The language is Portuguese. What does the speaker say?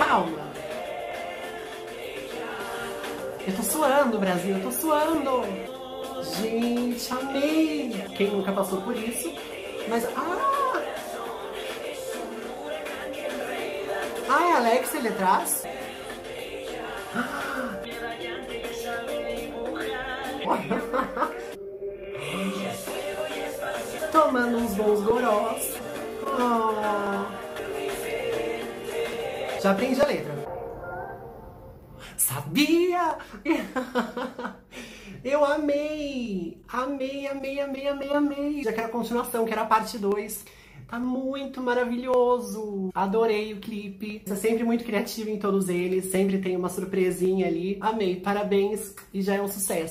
Paula. Eu tô suando, Brasil, eu tô suando. Gente, amei. Quem nunca passou por isso, mas... Ah! Ai, Alex, ali é atrás. Ah! Tomando uns bons gorós. Já aprendi a letra. Sabia! Eu amei! Amei, amei, amei, amei, amei! Já quero a continuação, quero a parte 2. Tá muito maravilhoso! Adorei o clipe. Você é sempre muito criativo em todos eles, sempre tem uma surpresinha ali. Amei, parabéns e já é um sucesso.